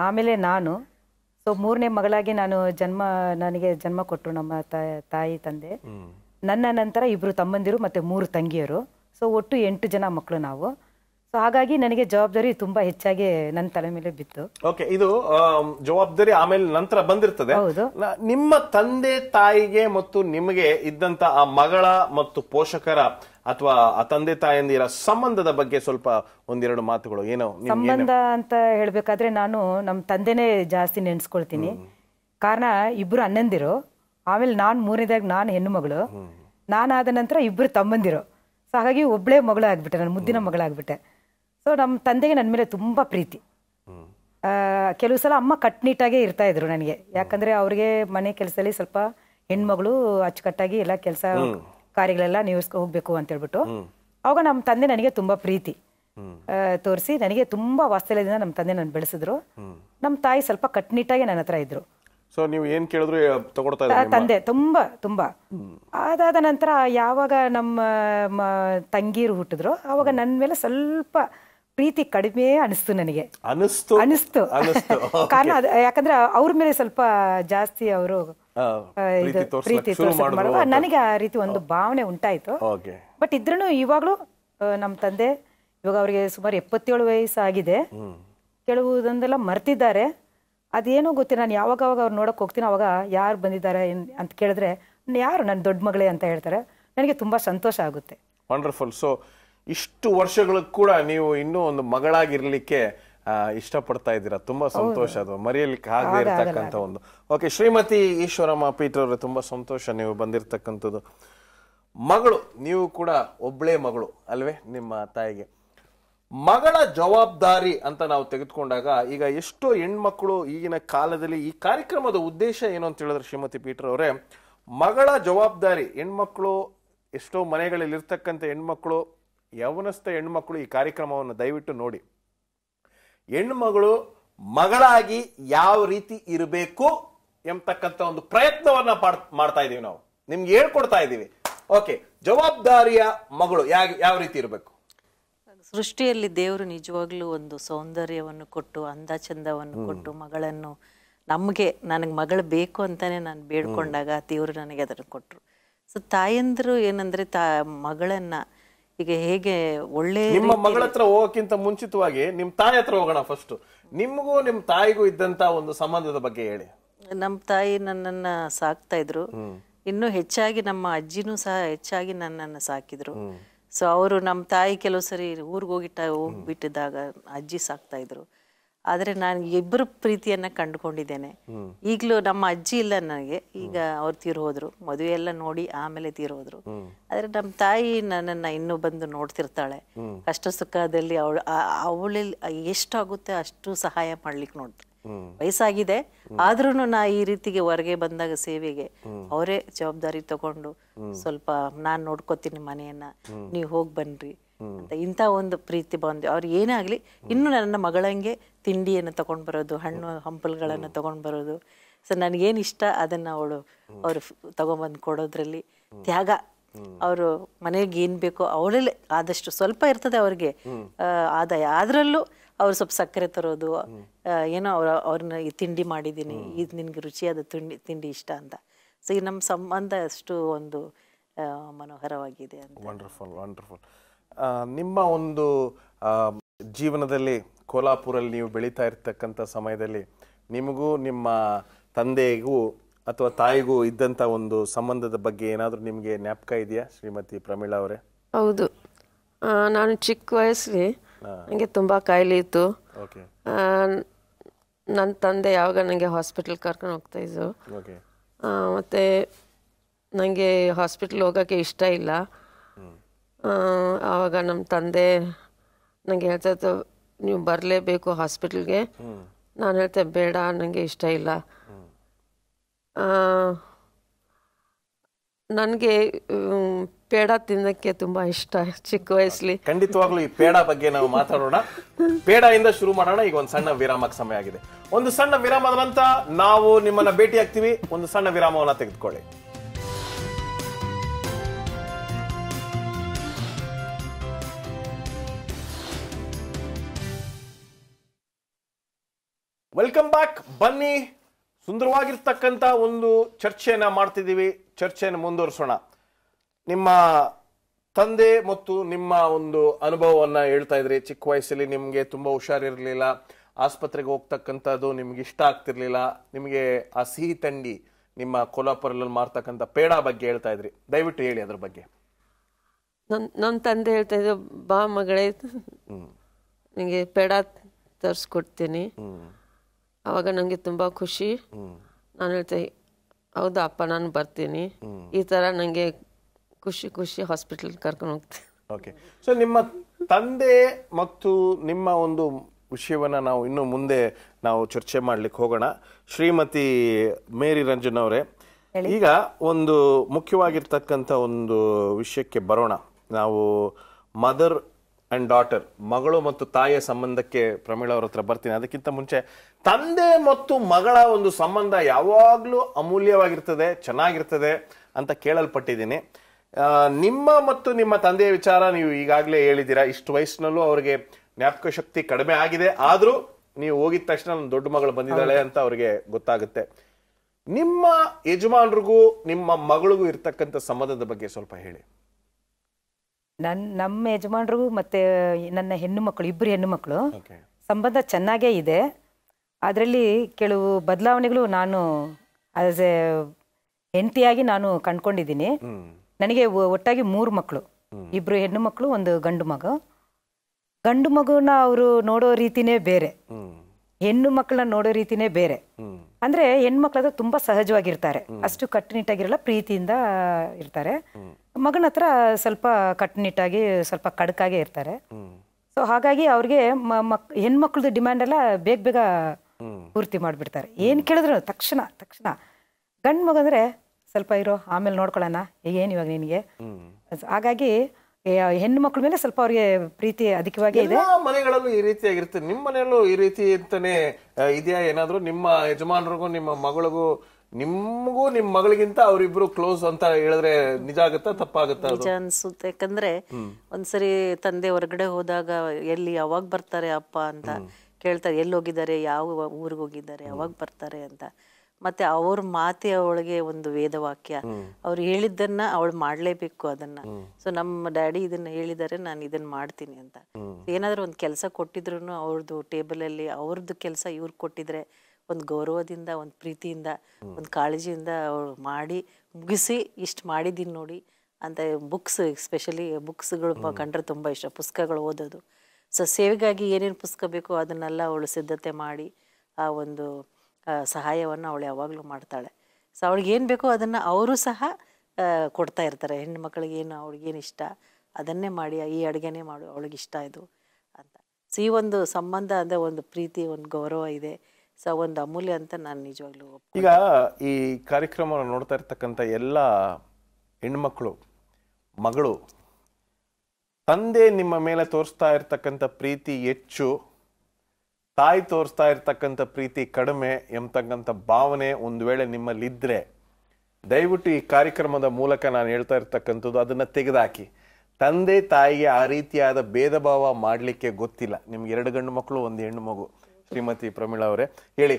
ಆಮೇಲೆ ನಾನು. ಸೊ ಮೂರನೇ ಮಗಳಾಗಿ ನಾನು ಜನ್ಮ ನನಗೆ ಜನ್ಮ ಕೊಟ್ಟರು ನಮ್ಮ ತಾಯಿ ತಂದೆ. ನನ್ನ ನಂತರ ಇಬ್ಬರು ತಮ್ಮಂದಿರು ಮತ್ತು ಮೂರು ತಂಗಿಯರು. ಸೊ ಒಟ್ಟು ಎಂಟು ಜನ ಮಕ್ಕಳು ನಾವು. ಸೊ ಹಾಗಾಗಿ ನನಗೆ ಜವಾಬ್ದಾರಿ ತುಂಬಾ ಹೆಚ್ಚಾಗಿ ನನ್ನ ತಲೆ ಮೇಲೆ ಬಿತ್ತು. ಓಕೆ ಇದು ಜವಾಬ್ದಾರಿ ಆಮೇಲೆ ನಂತರ ಬಂದಿರ್ತದೆ. ಹೌದು. ನಿಮ್ಮ ತಂದೆ ತಾಯಿಗೆ ಮತ್ತು ನಿಮಗೆ ಇದ್ದಂತ ಆ ಮಗಳ ಮತ್ತು ಪೋಷಕರ ಅಥವಾ ಆ ತಂದೆ ತಾಯಂದಿರ ಸಂಬಂಧದ ಬಗ್ಗೆ ಸ್ವಲ್ಪ ಒಂದೆರಡು ಮಾತುಗಳು. ಏನೋ ಸಂಬಂಧ ಅಂತ ಹೇಳ್ಬೇಕಾದ್ರೆ ನಾನು ನಮ್ಮ ತಂದೆನೇ ಜಾಸ್ತಿ ನೆನೆಸ್ಕೊಳ್ತೀನಿ. ಕಾರಣ ಇಬ್ರು ಅಣ್ಣಂದಿರು. ಆಮೇಲೆ ನಾನು ಮೂರನೇದಾಗ ನಾನು ಹೆಣ್ಣು ಮಗಳು. ನಾನಾದ ನಂತರ ಇಬ್ರು ತಮ್ಮಂದಿರು. ಸೊ ಹಾಗಾಗಿ ಒಬ್ಳೆ ಮಗಳು ಆಗ್ಬಿಟ್ಟೆ ನಾನು ಮುದ್ದಿನ ಮಗಳಾಗ್ಬಿಟ್ಟೆ. ಸೊ ನಮ್ಮ ತಂದೆಗೆ ನನ್ನ ಮೇಲೆ ತುಂಬ ಪ್ರೀತಿ. ಕೆಲವು ಸಲ ಅಮ್ಮ ಕಟ್ನಿಟ್ಟಾಗೆ ಇರ್ತಾ ಇದ್ರು ನನಗೆ. ಯಾಕಂದ್ರೆ ಅವ್ರಿಗೆ ಮನೆ ಕೆಲಸದಲ್ಲಿ ಸ್ವಲ್ಪ ಹೆಣ್ಮಗಳು ಅಚ್ಚುಕಟ್ಟಾಗಿ ಎಲ್ಲ ಕೆಲಸ ಕಾರ್ಯಗಳೆಲ್ಲ ನಿರ್ವಹಿಸ್ಕೊ ಹೋಗ್ಬೇಕು ಅಂತ ಹೇಳ್ಬಿಟ್ಟು ಅವಾಗ ನಮ್ಮ ತಂದೆ ನನಗೆ ತುಂಬಾ ಪ್ರೀತಿ. ತೋರಿಸಿ ನನಗೆ ತುಂಬಾ ವಾತ್ಸಲ್ಯದಿಂದ ನಮ್ಮ ತಂದೆ ನನ್ನ ಬೆಳೆಸಿದ್ರು. ನಮ್ಮ ತಾಯಿ ಸ್ವಲ್ಪ ಕಟ್ನಿಟ್ಟಾಗಿ ನನ್ನ ಹತ್ರ ಇದ್ರು. ಸೊ ನೀವು ಏನು ಕೇಳಿದ್ರು ತಗೊಳ್ತಾ ತಂದೆ ತುಂಬಾ ತುಂಬಾ. ಅದಾದ ನಂತರ ಯಾವಾಗ ನಮ್ಮ ತಂಗೀರು ಹುಟ್ಟಿದ್ರು ಅವಾಗ ನನ್ನ ಮೇಲೆ ಸ್ವಲ್ಪ ಪ್ರೀತಿ ಕಡಿಮೆ ಅನಿಸ್ತು ನನಗೆ. ಅನಿಸ್ತು? ಅನಿಸ್ತು. (laughs) ಕಾರಣ ಯಾಕಂದ್ರೆ ಅವ್ರ ಮೇಲೆ ಸ್ವಲ್ಪ ಜಾಸ್ತಿ ಅವರು ಪ್ರೀತಿ. ನನಗೆ ಆ ರೀತಿ ಒಂದು ಭಾವನೆ ಉಂಟಾಯ್ತು. ಬಟ್ ಇದ್ರೂ ಇವಾಗ್ಲೂ ನಮ್ಮ ತಂದೆ ಇವಾಗ ಅವರಿಗೆ ಸುಮಾರು ಎಪ್ಪತ್ತೇಳು ವಯಸ್ಸಾಗಿದೆ. ಕೆಲವುದೊಂದೆಲ್ಲ ಮರ್ತಿದ್ದಾರೆ. ಅದೇನೋ ಗೊತ್ತಿಲ್ಲ ನಾನು ಯಾವಾಗ ಅವಾಗ ಅವ್ರು ನೋಡಕ್ ಹೋಗ್ತೀನಿ ಅವಾಗ ಯಾರು ಬಂದಿದ್ದಾರೆ ಅಂತ ಕೇಳಿದ್ರೆ ಯಾರು ನನ್ನ ದೊಡ್ಡ ಮಗಳೇ ಅಂತ ಹೇಳ್ತಾರೆ. ನನಗೆ ತುಂಬಾ ಸಂತೋಷ ಆಗುತ್ತೆ. ವಂಡರ್ಫುಲ್ ಸೊ ಇಷ್ಟು ವರ್ಷಗಳು ಕೂಡ ನೀವು ಇನ್ನೂ ಒಂದು ಮಗಳಾಗಿರ್ಲಿಕ್ಕೆ ಇಷ್ಟಪಡ್ತಾ ಇದ್ದೀರಾ? ತುಂಬಾ ಸಂತೋಷ ಅದು. ಮರೆಯಲಿಕ್ಕೆ ಆಗದೆ ಇರತಕ್ಕಂತ ಒಂದು. ಓಕೆ ಶ್ರೀಮತಿ ಈಶ್ವರಮ್ಮ ಪೀಟರ್ ಅವರು ತುಂಬಾ ಸಂತೋಷ ನೀವು ಬಂದಿರತಕ್ಕಂಥದ್ದು. ಮಗಳು ನೀವು ಕೂಡ ಒಬ್ಳೇ ಮಗಳು ಅಲ್ವೇ? ನಿಮ್ಮ ತಾಯಿಗೆ. ಮಗಳ ಜವಾಬ್ದಾರಿ ಅಂತ ನಾವು ತೆಗೆದುಕೊಂಡಾಗ ಈಗ ಎಷ್ಟೋ ಹೆಣ್ಮಕ್ಳು ಈಗಿನ ಕಾಲದಲ್ಲಿ ಈ ಕಾರ್ಯಕ್ರಮದ ಉದ್ದೇಶ ಏನು ಅಂತ ಹೇಳಿದ್ರೆ ಶ್ರೀಮತಿ ಪೀಟರ್ ಅವರೇ ಮಗಳ ಜವಾಬ್ದಾರಿ ಹೆಣ್ಮಕ್ಳು ಎಷ್ಟೋ ಮನೆಗಳಲ್ಲಿ ಇರ್ತಕ್ಕಂಥ ಹೆಣ್ಮಕ್ಳು ಯವನಸ್ಥ ಹೆಣ್ಮಕ್ಳು ಈ ಕಾರ್ಯಕ್ರಮವನ್ನು ದಯವಿಟ್ಟು ನೋಡಿ. ಹೆಣ್ಮಗಳು ಮಗಳಾಗಿ ಯಾವ ರೀತಿ ಇರಬೇಕು ಎಂಬತಕ್ಕಂಥ ಒಂದು ಪ್ರಯತ್ನವನ್ನ ಮಾಡ್ತಾ ಇದೀವಿ ನಾವು. ನಿಮ್ಗೆ ಹೇಳ್ಕೊಡ್ತಾ ಇದೀವಿ. ಓಕೆ ಜವಾಬ್ದಾರಿಯ ಮಗಳು ಯಾವ ಯಾವ ರೀತಿ ಇರಬೇಕು? ಸೃಷ್ಟಿಯಲ್ಲಿ ದೇವರು ನಿಜವಾಗ್ಲೂ ಒಂದು ಸೌಂದರ್ಯವನ್ನು ಕೊಟ್ಟು ಅಂದ ಚಂದವನ್ನು ಕೊಟ್ಟು ಮಗಳನ್ನು ನಮಗೆ ನನಗೆ ಮಗಳು ಬೇಕು ಅಂತಾನೆ ನಾನು ಬೇಡ್ಕೊಂಡಾಗ ದೇವರು ನನಗೆ ಅದನ್ನು ಕೊಟ್ಟರು ಸೊ ತಾಯಂದರು ಏನಂದ್ರೆ ತಾ ಮಗಳನ್ನ ಈಗ ಹೇಗೆ ಒಳ್ಳೆ ನಿಮ್ಮ ಮಗಳ ಹತ್ರ ಹೋಗಕ್ಕಿಂತ ಮುಂಚಿತವಾಗಿ ನಿಮ್ ತಾಯಿ ಹತ್ರ ಹೋಗೋಣ ಫಸ್ಟ್ ನಿಮಗೂ ನಿಮ್ ತಾಯಿಗೂ ಇದ್ದಂತ ಒಂದು ಸಂಬಂಧದ ಬಗ್ಗೆ ಹೇಳಿ. ನಮ್ಮ ತಾಯಿ ನನ್ನನ್ನ ಸಾಕ್ತಾ ಇದ್ರು. ಇನ್ನು ಹೆಚ್ಚಾಗಿ ನಮ್ಮ ಅಜ್ಜಿನೂ ಸಹ ಹೆಚ್ಚಾಗಿ ನನ್ನನ್ನು ಸಾಕಿದ್ರು. ಸೊ ಅವರು ನಮ್ಮ ತಾಯಿ ಕೆಲವು ಸರಿ ಊರಿಗೆ ಹೋಗಿಟ್ಟ ಹೋಗ್ಬಿಟ್ಟಿದ್ದಾಗ ಅಜ್ಜಿ ಸಾಕ್ತಾ ಇದ್ರು. ಆದ್ರೆ ನಾನು ಇಬ್ಬರು ಪ್ರೀತಿಯನ್ನ ಕಂಡುಕೊಂಡಿದ್ದೇನೆ. ಈಗಲೂ ನಮ್ಮ ಅಜ್ಜಿ ಇಲ್ಲ ನನಗೆ. ಈಗ ಅವ್ರು ತೀರ್ ಹೋದ್ರು. ಮದುವೆ ಎಲ್ಲ ನೋಡಿ ಆಮೇಲೆ ತೀರ್ ಹೋದ್ರು. ಆದ್ರೆ ನಮ್ಮ ತಾಯಿ ನನ್ನನ್ನ ಇನ್ನೂ ಬಂದು ನೋಡ್ತಿರ್ತಾಳೆ. ಕಷ್ಟ ಸುಖದಲ್ಲಿ ಅವಳು ಅವಳಲ್ಲಿ ಎಷ್ಟಾಗುತ್ತೆ ಅಷ್ಟು ಸಹಾಯ ಮಾಡ್ಲಿಕ್ಕೆ ನೋಡ್ತಾರೆ ವಯಸ್ಸಾಗಿದೆ. ಆದ್ರೂ ನಾ ಈ ರೀತಿಗೆ ಹೊರಗೆ ಬಂದಾಗ ಸೇವೆಗೆ ಅವರೇ ಜವಾಬ್ದಾರಿ ತಗೊಂಡು ಸ್ವಲ್ಪ ನಾನ್ ನೋಡ್ಕೋತೀನಿ ಮನೆಯನ್ನ. ನೀವು ಹೋಗ್ ಬನ್ರಿ. ಅಂತ ಇಂಥ ಒಂದು ಪ್ರೀತಿ ಬಾಂಧವ್ಯ ಅವ್ರು ಏನೇ ಆಗಲಿ, ಇನ್ನು ನನ್ನ ಮಗಳಂಗೆ ತಿಂಡಿಯನ್ನು ತಗೊಂಡ್ ಬರೋದು, ಹಣ್ಣು ಹಂಪಲ್ಗಳನ್ನು ತಗೊಂಡ್ ಬರೋದು. ಸೊ ನನಗೇನು ಇಷ್ಟ, ಅದನ್ನ ಅವಳು, ಅವ್ರು ತಗೊಂಬಂದು ಕೊಡೋದ್ರಲ್ಲಿ ತ್ಯಾಗ. ಅವರು ಮನೆಗೆ ಏನ್ ಬೇಕೋ ಅವಳಲ್ಲೇ ಆದಷ್ಟು ಸ್ವಲ್ಪ ಇರ್ತದೆ ಅವ್ರಿಗೆ ಆದಾಯ. ಅದರಲ್ಲೂ ಅವ್ರು ಸ್ವಲ್ಪ ಸಕ್ಕರೆ ತರೋದು ಏನೋ ಅವ್ರ, ಅವ್ರನ್ನ ಈ ತಿಂಡಿ ಮಾಡಿದ್ದೀನಿ, ಇದು ನಿನ್ಗೆ ರುಚಿಯಾದ ತಿಂಡಿ ತಿಂಡಿ ಇಷ್ಟ ಅಂತ. ಸೊ ಈ ನಮ್ಮ ಸಂಬಂಧ ಅಷ್ಟು ಒಂದು ಮನೋಹರವಾಗಿದೆ ಅಂತ. ವಂಡರ್ಫುಲ್ ವಂಡರ್ಫುಲ್ ನಿಮ್ಮ ಒಂದು ಜೀವನದಲ್ಲಿ ಕೋಲಾಪುರಲ್ಲಿ ನೀವು ಬೆಳೀತಾ ಇರ್ತಕ್ಕಂಥ ಸಮಯದಲ್ಲಿ ನಿಮಗೂ ನಿಮ್ಮ ತಂದೆಗೂ ಅಥವಾ ತಾಯಿಗೂ ಇದ್ದಂಥ ಒಂದು ಸಂಬಂಧದ ಬಗ್ಗೆ ಏನಾದರೂ ನಿಮಗೆ ಜ್ಞಾಪಕ ಇದೆಯಾ ಶ್ರೀಮತಿ ಪ್ರಮೀಳಾ ಅವರೇ? ಹೌದು. ನಾನು ಚಿಕ್ಕ ವಯಸ್ಸಲ್ಲಿ ನನಗೆ ತುಂಬ ಕಾಯಿಲೆ ಇತ್ತು. ನನ್ನ ತಂದೆ ಯಾವಾಗ ನನಗೆ ಹಾಸ್ಪಿಟಲ್ ಕರ್ಕೊಂಡು ಹೋಗ್ತಾಯಿದ್ರು ಓಕೆ. ಮತ್ತು ನನಗೆ ಹಾಸ್ಪಿಟ್ಲ್ ಹೋಗೋಕ್ಕೆ ಇಷ್ಟ ಇಲ್ಲ. ಆವಾಗ ನಮ್ಮ ತಂದೆ ನನಗೆ ಹೇಳ್ತಾ ಇತ್ತು ನೀವು ಬರಲೇಬೇಕು ಹಾಸ್ಪಿಟ್ಲ್ಗೆ. ನಾನು ಹೇಳ್ತೆ, ಬೇಡ ನನಗೆ ಇಷ್ಟ ಇಲ್ಲ. ನನಗೆ ಪೇಡ ತಿನ್ನಕ್ಕೆ ತುಂಬ ಇಷ್ಟ ಚಿಕ್ಕ ವಯಸ್ಸಲ್ಲಿ. ಖಂಡಿತವಾಗ್ಲೂ ಈ ಪೇಡ ಬಗ್ಗೆ ನಾವು ಮಾತಾಡೋಣ. ಪೇಡ ಇಂದ ಶುರು ಮಾಡೋಣ, ಈಗ ಒಂದು ಸಣ್ಣ ವಿರಾಮಕ್ಕೆ ಸಮಯ ಆಗಿದೆ. ಒಂದು ಸಣ್ಣ ವಿರಾಮದ ನಂತರ ನಾವು ನಿಮ್ಮನ್ನ ಭೇಟಿ ಆಗ್ತೀವಿ ಒಂದು ಸಣ್ಣ ವಿರಾಮವನ್ನ ತೆಗೆದುಕೊಳ್ಳಿ. ವೆಲ್ಕಮ್ ಬ್ಯಾಕ್ ಬನ್ನಿ. ಸುಂದರವಾಗಿರ್ತಕ್ಕಂಥ ಒಂದು ಚರ್ಚೆಯನ್ನು ಮಾಡ್ತಿದ್ದೀವಿ. ಚರ್ಚೆಯನ್ನು ಮುಂದುವರಿಸೋಣ. ನಿಮ್ಮ ತಂದೆ ಮತ್ತು ನಿಮ್ಮ ಒಂದು ಅನುಭವವನ್ನು ಹೇಳ್ತಾ ಇದ್ರಿ. ಚಿಕ್ಕ ವಯಸ್ಸಲ್ಲಿ ನಿಮಗೆ ತುಂಬ ಹುಷಾರಿರಲಿಲ್ಲ. ಆಸ್ಪತ್ರೆಗೆ ಹೋಗ್ತಕ್ಕಂಥದ್ದು ನಿಮ್ಗೆ ಇಷ್ಟ ಆಗ್ತಿರ್ಲಿಲ್ಲ. ನಿಮಗೆ ಆ ಸಿಹಿ ತಂಡಿ ನಿಮ್ಮ ಕೊಲ್ಲಾಪುರಲ್ಲಿ ಮಾರ್ತಕ್ಕಂಥ ಪೇಡ ಬಗ್ಗೆ ಹೇಳ್ತಾ ಇದ್ರಿ. ದಯವಿಟ್ಟು ಹೇಳಿ ಅದ್ರ ಬಗ್ಗೆ. ನನ್ನ ನನ್ನ ತಂದೆ ಹೇಳ್ತಾ ಇದ್ರು ಬಾ ಮಗಳೇ ನಿಮಗೆ ಪೇಡ ತರಿಸ್ಕೊಡ್ತೀನಿ. ಆವಾಗ ನನಗೆ ತುಂಬ ಖುಷಿ. ನಾನು ಹೇಳ್ತೇನೆ ಹೌದಾ ಅಪ್ಪ ನಾನು ಬರ್ತೀನಿ. ಈ ಥರ ನನಗೆ ಖುಷಿ ಖುಷಿ ಹಾಸ್ಪಿಟಲ್ ಕರ್ಕೊಂಡು ಹೋಗ್ತೀನಿ ಓಕೆ ಸೊ ನಿಮ್ಮ ತಂದೆ ಮತ್ತು ನಿಮ್ಮ ಒಂದು ವಿಷಯವನ್ನು ನಾವು ಇನ್ನು ಮುಂದೆ ನಾವು ಚರ್ಚೆ ಮಾಡ್ಲಿಕ್ಕೆ ಹೋಗೋಣ. ಶ್ರೀಮತಿ ಮೇರಿ ರಂಜನ್ ಅವರೇ ಈಗ ಒಂದು ಮುಖ್ಯವಾಗಿರ್ತಕ್ಕಂಥ ಒಂದು ವಿಷಯಕ್ಕೆ ಬರೋಣ. ನಾವು ಮದರ್ ಅಂಡ್ ಡಾಟರ್ ಮಗಳು ಮತ್ತು ತಾಯಿಯ ಸಂಬಂಧಕ್ಕೆ ಪ್ರಮೀಳ ಅವರ ಹತ್ರ ಬರ್ತೀನಿ. ಅದಕ್ಕಿಂತ ಮುಂಚೆ ತಂದೆ ಮತ್ತು ಮಗಳ ಒಂದು ಸಂಬಂಧ ಯಾವಾಗಲೂ ಅಮೂಲ್ಯವಾಗಿರ್ತದೆ ಚೆನ್ನಾಗಿರ್ತದೆ ಅಂತ ಕೇಳಲ್ಪಟ್ಟಿದ್ದೀನಿ. ನಿಮ್ಮ ಮತ್ತು ನಿಮ್ಮ ತಂದೆಯ ವಿಚಾರ ನೀವು ಈಗಾಗಲೇ ಹೇಳಿದ್ದೀರಾ. ಇಷ್ಟು ವಯಸ್ಸಿನಲ್ಲೂ ಅವರಿಗೆ ಜ್ಞಾಪಕ ಶಕ್ತಿ ಕಡಿಮೆ ಆಗಿದೆ. ಆದರೂ ನೀವು ಹೋಗಿದ ತಕ್ಷಣ ನನ್ನ ದೊಡ್ಡ ಮಗಳು ಬಂದಿದ್ದಾಳೆ ಅಂತ ಅವ್ರಿಗೆ ಗೊತ್ತಾಗುತ್ತೆ. ನಿಮ್ಮ ಯಜಮಾನ್ರಿಗೂ ನಿಮ್ಮ ಮಗಳಿಗೂ ಇರ್ತಕ್ಕಂಥ ಸಂಬಂಧದ ಬಗ್ಗೆ ಸ್ವಲ್ಪ ಹೇಳಿ. ನನ್ನ ನಮ್ಮ ಯಜಮಾನ್ರಿಗೂ ಮತ್ತೆ ನನ್ನ ಹೆಣ್ಣು ಮಕ್ಕಳು ಇಬ್ಬರು ಹೆಣ್ಣು ಮಕ್ಕಳು ಸಂಬಂಧ ಚೆನ್ನಾಗೇ ಇದೆ. ಅದರಲ್ಲಿ ಕೆಲವು ಬದಲಾವಣೆಗಳು ನಾನು ಆಸ್ ಎ ಹೆಂಡತಿಯಾಗಿ ನಾನು ಕಂಡ್ಕೊಂಡಿದ್ದೀನಿ. ನನಗೆ ಒಟ್ಟಾಗಿ ಮೂರು ಮಕ್ಕಳು ಇಬ್ಬರು ಹೆಣ್ಣು ಮಕ್ಕಳು ಒಂದು ಗಂಡು ಮಗು. ಗಂಡು ಮಗುನ ಅವರು ನೋಡೋ ರೀತಿನೇ ಬೇರೆ. ಹೆಣ್ಣು ಮಕ್ಕಳನ್ನ ನೋಡೋ ರೀತಿನೇ ಬೇರೆ. ಅಂದ್ರೆ ಹೆಣ್ಮಕ್ಳದ ತುಂಬಾ ಸಹಜವಾಗಿರ್ತಾರೆ. ಅಷ್ಟು ಕಟ್ಟುನಿಟ್ಟಾಗಿರಲ್ಲ ಪ್ರೀತಿಯಿಂದ ಇರ್ತಾರೆ. ಮಗನ ಹತ್ರ ಸ್ವಲ್ಪ ಕಟ್ಟುನಿಟ್ಟಾಗಿ ಸ್ವಲ್ಪ ಕಡಕಾಗೆ ಇರ್ತಾರೆ. ಸೊ ಹಾಗಾಗಿ ಅವ್ರಿಗೆ ಮಕ್ ಹೆಣ್ಮಕ್ಳದ್ದು ಡಿಮ್ಯಾಂಡ್ ಎಲ್ಲ ಬೇಗ ಬೇಗ ಪೂರ್ತಿ ಮಾಡಿಬಿಡ್ತಾರೆ. ಏನು ಕೇಳಿದ್ರು ತಕ್ಷಣ ತಕ್ಷಣ. ಗಂಡು ಮಗಂದ್ರೆ ಸ್ವಲ್ಪ ಇರೋ ಆಮೇಲೆ ನೋಡ್ಕೊಳ್ಳೋಣ ಏನು ಇವಾಗ ನಿನಗೆ? ಹಾಗಾಗಿ ಹೆಣ್ಣು ಮಕ್ಕಳ ಮೇಲೆ ಸ್ವಲ್ಪ ಅವ್ರಿಗೆ ಪ್ರೀತಿ ಅಧಿಕವಾಗಿ ಇದೆ. ಮನೆಗಳಲ್ಲೂ ಈ ರೀತಿಯಾಗಿರುತ್ತೆ ನಿಮ್ಮ ಮನೆಯಲ್ಲೂ ಈ ರೀತಿ ಅಂತಾನೆ ಇದೆಯಾ ಏನಾದ್ರು? ನಿಮ್ಮ ಯಜಮಾನರಿಗೂ ನಿಮ್ಮ ಮಗಳಿಗೂ ನಿಮ್ಗೂ ನಿಮ್ ಮಗಳಿಗಿಂತ ಅವರಿಬ್ರು ಕ್ಲೋಸ್ ಅಂತ ಹೇಳಿದ್ರೆ ನಿಜ ಆಗುತ್ತಾ ತಪ್ಪಾಗುತ್ತಾ ಅದು? ನಿಜ ಅನ್ಸುತ್ತೆ. ಯಾಕಂದ್ರೆ ಒಂದ್ಸರಿ ತಂದೆ ಹೊರಗಡೆ ಹೋದಾಗ ಎಲ್ಲಿ ಯಾವಾಗ ಬರ್ತಾರೆ ಅಪ್ಪ ಅಂತ ಕೇಳ್ತಾರೆ ಎಲ್ಲಿ ಹೋಗಿದ್ದಾರೆ? ಯಾವ ಊರಿಗೆ ಹೋಗಿದ್ದಾರೆ ಯಾವಾಗ ಬರ್ತಾರೆ ಅಂತ. ಮತ್ತೆ ಅವ್ರ ಮಾತೆ ಅವಳಿಗೆ ಒಂದು ವೇದವಾಕ್ಯ. ಅವ್ರು ಹೇಳಿದ್ದನ್ನ ಅವಳು ಮಾಡ್ಲೇಬೇಕು ಅದನ್ನ. ಸೊ ನಮ್ಮ ಡ್ಯಾಡಿ ಇದನ್ನ ಹೇಳಿದಾರೆ ನಾನು ಇದನ್ನ ಮಾಡ್ತೀನಿ ಅಂತ. ಏನಾದ್ರೂ ಒಂದು ಕೆಲಸ ಕೊಟ್ಟಿದ್ರು ಅವ್ರದ್ದು ಟೇಬಲ್ ಅಲ್ಲಿ ಅವ್ರದ್ದು ಕೆಲಸ ಇವ್ರು ಕೊಟ್ಟಿದ್ರೆ ಒಂದು ಗೌರವದಿಂದ ಒಂದು ಪ್ರೀತಿಯಿಂದ ಒಂದು ಕಾಳಜಿಯಿಂದ ಅವಳು ಮಾಡಿ ಮುಗಿಸಿ ಇಷ್ಟು ಮಾಡಿದ್ದೀನಿ ನೋಡಿ ಅಂತ ಬುಕ್ಸ್ ಎಸ್ಪೆಷಲಿ ಬುಕ್ಸ್ಗಳು ಕಂಡ್ರೆ ತುಂಬ ಇಷ್ಟ. ಪುಸ್ತಕಗಳು ಓದೋದು. ಸೊ ಸೇವೆಗಾಗಿ ಏನೇನು ಪುಸ್ತಕ ಬೇಕೋ ಅದನ್ನೆಲ್ಲ ಅವಳು ಸಿದ್ಧತೆ ಮಾಡಿ ಆ ಒಂದು ಸಹಾಯವನ್ನು ಅವಳು ಯಾವಾಗಲೂ ಮಾಡ್ತಾಳೆ. ಸೊ ಅವಳಿಗೆ ಏನು ಬೇಕೋ ಅದನ್ನು ಅವರು ಸಹ ಕೊಡ್ತಾ ಇರ್ತಾರೆ. ಹೆಣ್ಣು ಮಕ್ಕಳಿಗೆ ಏನು ಅವ್ಳಿಗೇನು ಇಷ್ಟ, ಅದನ್ನೇ ಮಾಡಿ, ಈ ಅಡುಗೆನೇ ಮಾಡು, ಅವಳಿಗೆ ಇಷ್ಟ ಇದು ಅಂತ. ಸೊ ಈ ಒಂದು ಸಂಬಂಧ ಅಂದರೆ ಒಂದು ಪ್ರೀತಿ, ಒಂದು ಗೌರವ ಇದೆ. ಸೊ ಒಂದು ಅಮೂಲ್ಯ ಅಂತ ನಾನು ನಿಜವಾಗ್ಲೂ ಈಗ ಈ ಕಾರ್ಯಕ್ರಮವನ್ನು ನೋಡ್ತಾ ಇರ್ತಕ್ಕಂಥ ಎಲ್ಲ ಹೆಣ್ಮಕ್ಳು ಮಗಳು, ತಂದೆ ನಿಮ್ಮ ಮೇಲೆ ತೋರಿಸ್ತಾ ಇರ್ತಕ್ಕಂಥ ಪ್ರೀತಿ ಹೆಚ್ಚು ತಾಯಿ ತೋರಿಸ್ತಾ ಇರ್ತಕ್ಕಂಥ ಪ್ರೀತಿ ಕಡಿಮೆ ಎಂಬತಕ್ಕಂಥ ಭಾವನೆ ಒಂದು ವೇಳೆ ನಿಮ್ಮಲ್ಲಿದ್ದರೆ ದಯವಿಟ್ಟು ಈ ಕಾರ್ಯಕ್ರಮದ ಮೂಲಕ ನಾನು ಹೇಳ್ತಾ ಇರ್ತಕ್ಕಂಥದ್ದು ಅದನ್ನು ತೆಗೆದಾಕಿ. ತಂದೆ ತಾಯಿಗೆ ಆ ರೀತಿಯಾದ ಭೇದ ಭಾವ ಮಾಡಲಿಕ್ಕೆ ಗೊತ್ತಿಲ್ಲ. ನಿಮ್ಗೆ ಎರಡು ಗಂಡು ಮಕ್ಕಳು ಒಂದು ಹೆಣ್ಣು ಮಗು. ಶ್ರೀಮತಿ ಪ್ರಮೀಳಾ ಅವರೇ ಹೇಳಿ.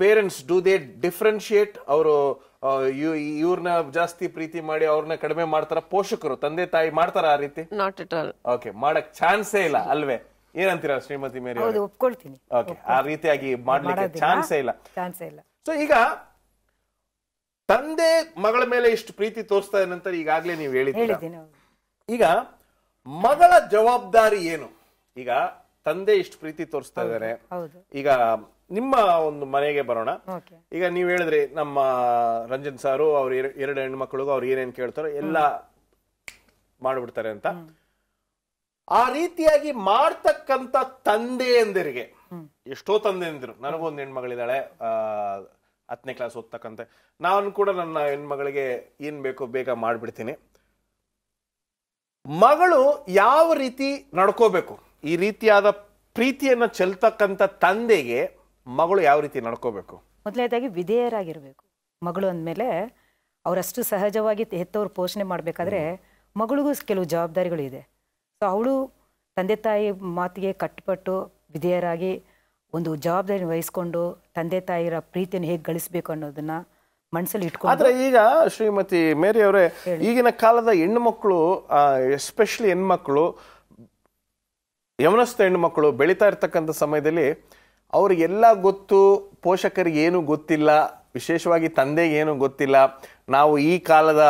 ಪೇರೆಂಟ್ಸ್ ಡೂ ದೇ ಡಿಫ್ರೆನ್ಶಿಯೇಟ್ ಅವರು ಇವ್ರನ್ನ ಜಾಸ್ತಿ ಪ್ರೀತಿ ಮಾಡಿ ಅವ್ರನ್ನ ಕಡಿಮೆ ಮಾಡ್ತಾರ? ಪೋಷಕರು ತಂದೆ ತಾಯಿ ಮಾಡ್ತಾರ ಆ ರೀತಿ? ನಾಟ್ ಇಟ್ ಆಲ್ ಓಕೆ ಮಾಡಕ್ ಚಾನ್ಸೇ ಇಲ್ಲ ಅಲ್ವೇ? ಏನಂತೀರಾ ಶ್ರೀಮತಿ ಮೇರಿ ಹೌದು ಒಪ್ಕೊಳ್ತೀನಿ. ಓಕೆ ಆ ರೀತಿಯಾಗಿ ಮಾಡ್ಲಿಕ್ಕೆ ಚಾನ್ಸೇ ಇಲ್ಲ. ಚಾನ್ಸ್ ಇಲ್ಲ. ಸೊ ಈಗ ತಂದೆ ಮಗಳ ಮೇಲೆ ಇಷ್ಟು ಪ್ರೀತಿ ತೋರಿಸ್ತಾ ನಂತರ ಈಗಾಗ್ಲೇ ನೀವು ಹೇಳಿದ್ದೀರಿ? ಈಗ ಮಗಳ ಜವಾಬ್ದಾರಿ ಏನು? ಈಗ ತಂದೆ ಇಷ್ಟು ಪ್ರೀತಿ ತೋರಿಸ್ತಾ ಇದ್ದಾರೆ. ಈಗ ನಿಮ್ಮ ಒಂದು ಮನೆಗೆ ಬರೋಣ. ಈಗ ನೀವ್ ಹೇಳಿದ್ರಿ ನಮ್ಮ ರಂಜನ್ ಸಾರು ಅವ್ರ ಎರ- ಎರಡು ಹೆಣ್ಮಕ್ಳಿಗೂ ಅವ್ರು ಏನೇನ್ ಕೇಳ್ತಾರೋ ಎಲ್ಲ ಮಾಡ್ಬಿಡ್ತಾರೆ ಅಂತ. ಆ ರೀತಿಯಾಗಿ ಮಾಡ್ತಕ್ಕಂಥ ತಂದೆಯಂದಿರಿಗೆ ಎಷ್ಟೋ ತಂದೆಯಂದಿರು ನನಗೊಂದು ಹೆಣ್ಮಗಳಿದ್ದಾಳೆ. ಹತ್ತನೇ ಕ್ಲಾಸ್ ಓದ್ತಕ್ಕಂತೆ. ನಾನು ಕೂಡ ನನ್ನ ಹೆಣ್ಮಗಳಿಗೆ ಏನ್ ಬೇಕೋ ಬೇಗ ಮಾಡ್ಬಿಡ್ತೀನಿ. ಮಗಳು ಯಾವ ರೀತಿ ನಡ್ಕೋಬೇಕು? ಈ ರೀತಿಯಾದ ಪ್ರೀತಿಯನ್ನ ಚೆಲ್ತಕ್ಕಂಥ ತಂದೆಗೆ ಮಗಳು ಯಾವ ರೀತಿ ನಡ್ಕೋಬೇಕು? ಮೊದಲನೇದಾಗಿ ವಿಧೇಯರಾಗಿರಬೇಕು. ಮಗಳು ಅಂದಮೇಲೆ ಅವರಷ್ಟು ಸಹಜವಾಗಿ ಹೆತ್ತವ್ರು ಪೋಷಣೆ ಮಾಡಬೇಕಾದ್ರೆ ಮಗಳಿಗೂ ಕೆಲವು ಜವಾಬ್ದಾರಿಗಳು ಇದೆ. ಸೊ ಅವಳು ತಂದೆ ತಾಯಿ ಮಾತಿಗೆ ಕಟ್ಟುಪಟ್ಟು ವಿಧೇಯರಾಗಿ ಒಂದು ಜವಾಬ್ದಾರಿ ವಹಿಸ್ಕೊಂಡು ತಂದೆ ತಾಯಿರ ಪ್ರೀತಿಯನ್ನು ಹೇಗೆ ಗಳಿಸಬೇಕು ಅನ್ನೋದನ್ನ ಮನಸ್ಸಲ್ಲಿ ಇಟ್ಕೊಂಡು ಆದರೆ ಈಗ ಶ್ರೀಮತಿ ಮೇರಿ ಅವರೇ ಈಗಿನ ಕಾಲದ ಹೆಣ್ಣು ಮಕ್ಕಳು ಎಸ್ಪೆಷಲಿ ಹೆಣ್ಮಕ್ಳು ಯವನಸ್ಥ ಹೆಣ್ಮಕ್ಳು ಬೆಳೀತಾ ಇರ್ತಕ್ಕಂಥ ಸಮಯದಲ್ಲಿ ಅವ್ರಿಗೆಲ್ಲ ಗೊತ್ತು ಪೋಷಕರಿಗೆ ಏನು ಗೊತ್ತಿಲ್ಲ ವಿಶೇಷವಾಗಿ ತಂದೆಗೆ ಏನು ಗೊತ್ತಿಲ್ಲ. ನಾವು ಈ ಕಾಲದ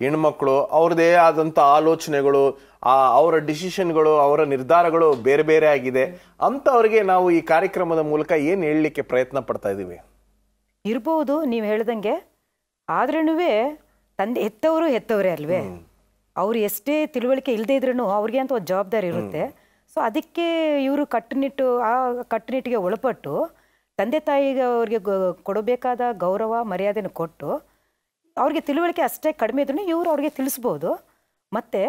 ಹೆಣ್ಮಕ್ಳು ಅವ್ರದ್ದೇ ಆದಂಥ ಆಲೋಚನೆಗಳು ಅವರ ಡಿಸಿಷನ್ಗಳು ಅವರ ನಿರ್ಧಾರಗಳು ಬೇರೆ ಬೇರೆ ಆಗಿದೆ. ಅಂಥವ್ರಿಗೆ ನಾವು ಈ ಕಾರ್ಯಕ್ರಮದ ಮೂಲಕ ಏನು ಹೇಳಲಿಕ್ಕೆ ಪ್ರಯತ್ನ ಪಡ್ತಾ ಇದ್ದೀವಿ? ಇರ್ಬೋದು ನೀವು ಹೇಳ್ದಂಗೆ. ಆದ್ರೂ ತಂದೆ ಹೆತ್ತವರು ಹೆತ್ತವರೇ ಅಲ್ವೇ? ಅವ್ರು ಎಷ್ಟೇ ತಿಳುವಳಿಕೆ ಇಲ್ಲದೆ ಇದ್ರೂ ಅವ್ರಿಗೆ ಅಂತ ಒಂದು ಜವಾಬ್ದಾರಿ ಇರುತ್ತೆ. ಸೊ ಅದಕ್ಕೆ ಇವರು ಕಟ್ಟುನಿಟ್ಟು ಆ ಕಟ್ಟುನಿಟ್ಟಿಗೆ ಒಳಪಟ್ಟು ತಂದೆ ತಾಯಿಗೆ ಅವ್ರಿಗೆ ಕೊಡಬೇಕಾದ ಗೌರವ ಮರ್ಯಾದೆನ ಕೊಟ್ಟು ಅವ್ರಿಗೆ ತಿಳುವಳಿಕೆ ಅಷ್ಟೇ ಕಡಿಮೆ ಇದ್ರೂ ಇವರು ಅವ್ರಿಗೆ ತಿಳಿಸ್ಬೋದು. ಮತ್ತು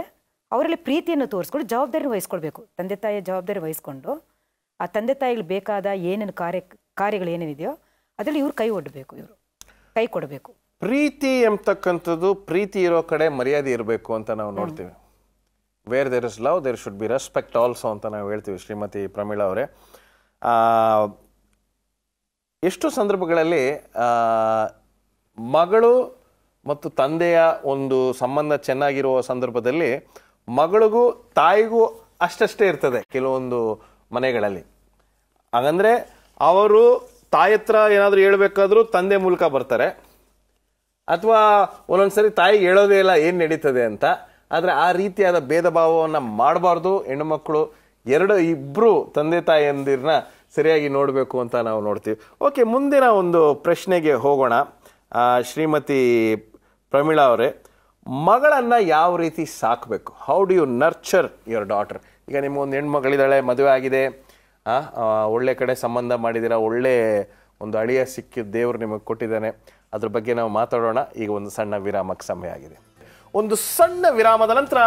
ಅವರಲ್ಲಿ ಪ್ರೀತಿಯನ್ನು ತೋರಿಸ್ಕೊಂಡು ಜವಾಬ್ದಾರಿ ವಹಿಸ್ಕೊಳ್ಬೇಕು. ತಂದೆ ತಾಯಿಯ ಜವಾಬ್ದಾರಿ ವಹಿಸ್ಕೊಂಡು ಆ ತಂದೆ ತಾಯಿಗಳು ಬೇಕಾದ ಏನೇನು ಕಾರ್ಯ ಕಾರ್ಯಗಳು ಏನೇನಿದೆಯೋ ಅದರಲ್ಲಿ ಇವ್ರು ಕೈ ಒಡ್ಡಬೇಕು ಇವರು. ಕೈ ಕೊಡಬೇಕು. ಪ್ರೀತಿ ಎಂಬತಕ್ಕಂಥದ್ದು ಪ್ರೀತಿ ಇರೋ ಕಡೆ ಮರ್ಯಾದೆ ಇರಬೇಕು ಅಂತ ನಾವು ನೋಡ್ತೀವಿ. Where there is love there should be respect also ಅಂತ ನಾವು ಹೇಳ್ತೀವಿ ಶ್ರೀಮತಿ ಪ್ರಮೀಳಾ ಅವರೇ. ಆ, ಎಷ್ಟು ಸಂದರ್ಭಗಳಲ್ಲಿ ಮಗಳು ಮತ್ತು ತಂದೆಯ ಒಂದು ಸಂಬಂಧ ಚೆನ್ನಾಗಿರುವ ಸಂದರ್ಭದಲ್ಲಿ ಮಗಳಿಗೂ ತಾಯಿಗೂ ಅಷ್ಟಷ್ಟೇ ಇರ್ತದೆ ಕೆಲವೊಂದು ಮನೆಗಳಲ್ಲಿ. ಹಾಗಂದ್ರೆ ಅವರು ತಾಯಿ ಹತ್ರ ಏನಾದರೂ ಹೇಳ್ಬೇಕಾದ್ರೂ ತಂದೆ ಮೂಲಕ ಬರ್ತಾರೆ. ಅಥವಾ ಒಂದೊಂದ್ಸರಿ ತಾಯಿಗೆ ಹೇಳೋದೇ ಇಲ್ಲ, ಏನು ನಡೀತದೆ ಅಂತ. ಆದರೆ ಆ ರೀತಿಯಾದ ಭೇದ ಭಾವವನ್ನು ಮಾಡಬಾರ್ದು. ಹೆಣ್ಣುಮಕ್ಕಳು ಎರಡು ಇಬ್ಬರು ತಂದೆ ತಾಯಿಯಂದಿರನ್ನ ಸರಿಯಾಗಿ ನೋಡಬೇಕು ಅಂತ ನಾವು ನೋಡ್ತೀವಿ. ಓಕೆ, ಮುಂದಿನ ಒಂದು ಪ್ರಶ್ನೆಗೆ ಹೋಗೋಣ. ಶ್ರೀಮತಿ ಪ್ರಮೀಳಾ ಅವರೇ. ಮಗಳನ್ನು ಯಾವ ರೀತಿ ಸಾಕಬೇಕು? How do you nurture your daughter ಈಗ ನಿಮಗೊಂದು ಹೆಣ್ಮಗಳಿದ್ದಾಳೆ, ಮದುವೆ ಆಗಿದೆ. ಒಳ್ಳೆ ಕಡೆ ಸಂಬಂಧ ಮಾಡಿದ್ದೀರಾ, ಒಳ್ಳೆ ಒಂದು ಅಳಿಯ ಸಿಕ್ಕಿದ ದೇವರು ನಿಮಗೆ ಕೊಟ್ಟಿದ್ದಾನೆ. ಅದ್ರ ಬಗ್ಗೆ ನಾವು ಮಾತಾಡೋಣ. ಈಗ ಒಂದು ಸಣ್ಣ ವಿರಾಮಕ್ಕೆ ಸಮಯ ಆಗಿದೆ. ಒಂದು ಸಣ್ಣ ವಿರಾಮದ ನಂತರ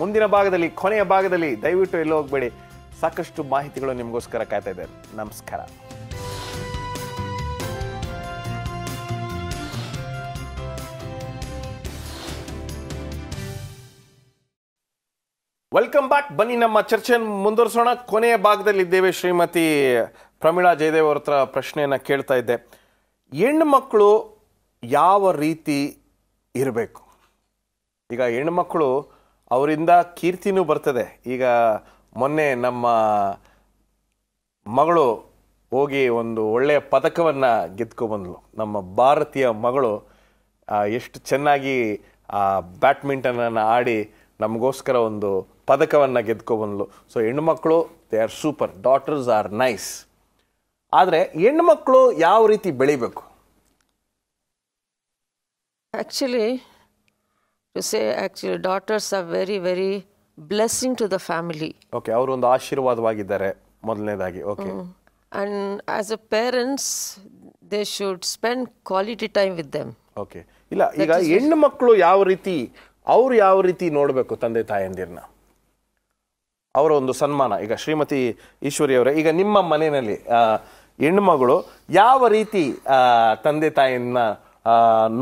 ಮುಂದಿನ ಭಾಗದಲ್ಲಿ, ಕೊನೆಯ ಭಾಗದಲ್ಲಿ ದಯವಿಟ್ಟು ಎಲ್ಲೋ ಹೋಗಬೇಡಿ ಸಾಕಷ್ಟು ಮಾಹಿತಿಗಳು ನಿಮಗೋಸ್ಕರ ಕಾಯ್ತಾ ಇದೆ ನಮಸ್ಕಾರ. ವೆಲ್ಕಮ್ ಬ್ಯಾಕ್ ಬನ್ನಿ ನಮ್ಮ ಚರ್ಚೆಯನ್ನು ಮುಂದುವರಿಸೋಣ. ಕೊನೆಯ ಭಾಗದಲ್ಲಿದ್ದೇವೆ ಶ್ರೀಮತಿ ಪ್ರಮೀಳಾ ಜಯದೇವ್ ಅವ್ರ ಹತ್ರ ಪ್ರಶ್ನೆಯನ್ನು ಕೇಳ್ತಾ ಇದ್ದೆ. ಹೆಣ್ಣು ಮಕ್ಕಳು ಯಾವ ರೀತಿ ಇರಬೇಕು? ಈಗ ಹೆಣ್ಮಕ್ಕಳು ಅವರಿಂದ ಕೀರ್ತಿನೂ ಬರ್ತದೆ. ಈಗ ಮೊನ್ನೆ ನಮ್ಮ ಮಗಳು ಹೋಗಿ ಒಂದು ಒಳ್ಳೆಯ ಪದಕವನ್ನು ಗೆದ್ಕೊಬಂದ್ಲು ನಮ್ಮ ಭಾರತೀಯ ಮಗಳು ಎಷ್ಟು ಚೆನ್ನಾಗಿ ಬ್ಯಾಡ್ಮಿಂಟನನ್ನು ಆಡಿ ನಮಗೋಸ್ಕರ ಒಂದು ಪದಕವನ್ನು ಗೆದ್ಕೊಬಂದ್ಲು. ಸೊ ಹೆಣ್ಮಕ್ಳು they are super daughters are nice ಆದರೆ ಹೆಣ್ಮಕ್ಳು ಯಾವ ರೀತಿ ಬೆಳಿಬೇಕು? Actually you say actually daughters are very very blessing to the family okay ಅವರು ಒಂದು ಆಶೀರ್ವಾದವಾಗಿದ್ದಾರೆ ಮೊದಲನೇದಾಗಿ. Okay and as a parents they should spend quality time with them okay ಇಲ್ಲ ಈಗ ಹೆಣ್ಣು ಮಕ್ಕಳು ಯಾವ ರೀತಿ ಅವ್ರು ಯಾವ ರೀತಿ ನೋಡಬೇಕು ತಂದೆ ತಾಯಂದಿರನ್ನ ಅವರ ಒಂದು ಸನ್ಮಾನ. ಈಗ ಶ್ರೀಮತಿ ಈಶ್ವರಿ ಅವರೇ ಈಗ ನಿಮ್ಮ ಮನೆಯಲ್ಲಿ ಹೆಣ್ಮಗಳು ಯಾವ ರೀತಿ ತಂದೆ ತಾಯಿಯನ್ನ